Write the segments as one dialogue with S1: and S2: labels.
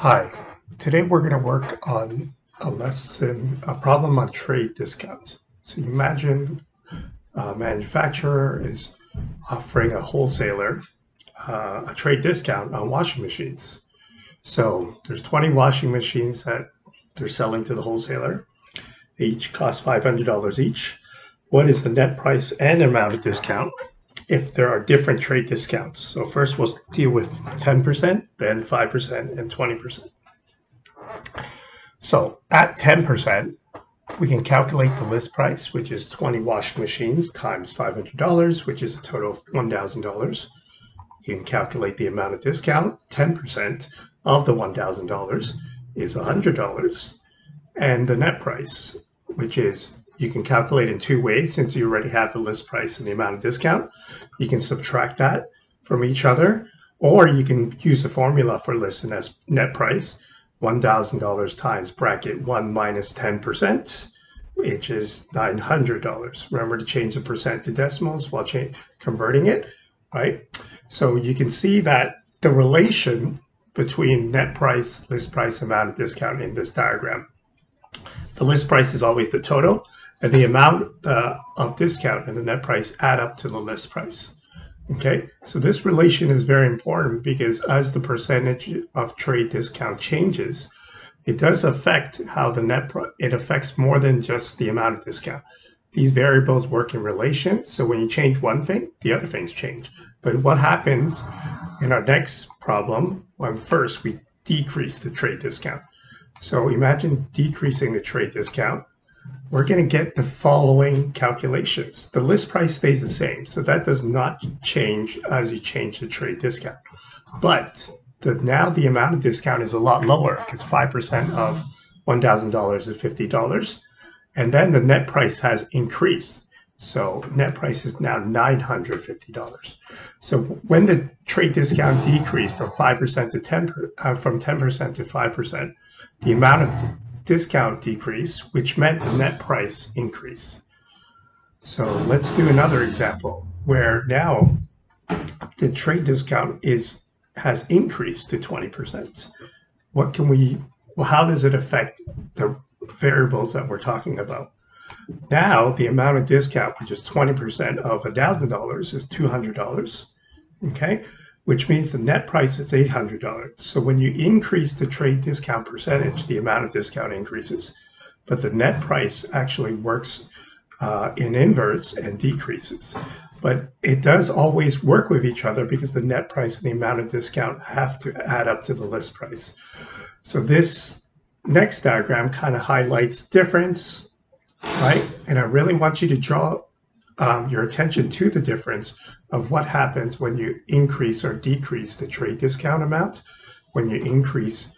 S1: Hi, today we're going to work on a lesson, a problem on trade discounts. So imagine a manufacturer is offering a wholesaler uh, a trade discount on washing machines. So there's 20 washing machines that they're selling to the wholesaler. They each cost $500 each. What is the net price and amount of discount? If there are different trade discounts. So first we'll deal with 10%, then 5% and 20%. So at 10%, we can calculate the list price, which is 20 washing machines times $500, which is a total of $1,000. You can calculate the amount of discount, 10% of the $1,000 is $100. And the net price, which is you can calculate in two ways since you already have the list price and the amount of discount. You can subtract that from each other, or you can use the formula for list and as net price, $1,000 times bracket 1 minus 10%, which is $900. Remember to change the percent to decimals while converting it, right? So you can see that the relation between net price, list price, amount of discount in this diagram. The list price is always the total, and the amount uh, of discount and the net price add up to the list price. Okay, so this relation is very important because as the percentage of trade discount changes, it does affect how the net, it affects more than just the amount of discount. These variables work in relation, so when you change one thing, the other things change. But what happens in our next problem, when first we decrease the trade discount. So imagine decreasing the trade discount we're going to get the following calculations. The list price stays the same, so that does not change as you change the trade discount. But the, now the amount of discount is a lot lower because 5% of $1,000 is $50. And then the net price has increased. So net price is now $950. So when the trade discount decreased from 5% to 10 uh, from 10% to 5%, the amount of discount decrease, which meant the net price increase. So let's do another example where now the trade discount is has increased to 20%. What can we, well, how does it affect the variables that we're talking about? Now the amount of discount, which is 20% of $1,000 is $200, okay? Which means the net price is $800. So when you increase the trade discount percentage, the amount of discount increases, but the net price actually works uh, in inverse and decreases. But it does always work with each other because the net price and the amount of discount have to add up to the list price. So this next diagram kind of highlights difference, right? And I really want you to draw um, your attention to the difference of what happens when you increase or decrease the trade discount amount, when you increase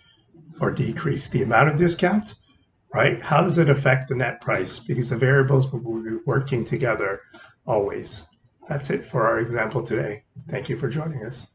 S1: or decrease the amount of discount, right? How does it affect the net price? Because the variables will be working together always. That's it for our example today. Thank you for joining us.